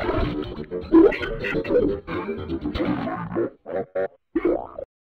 Thank you.